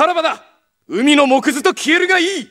さらばだ。海の木図と消えるがいい。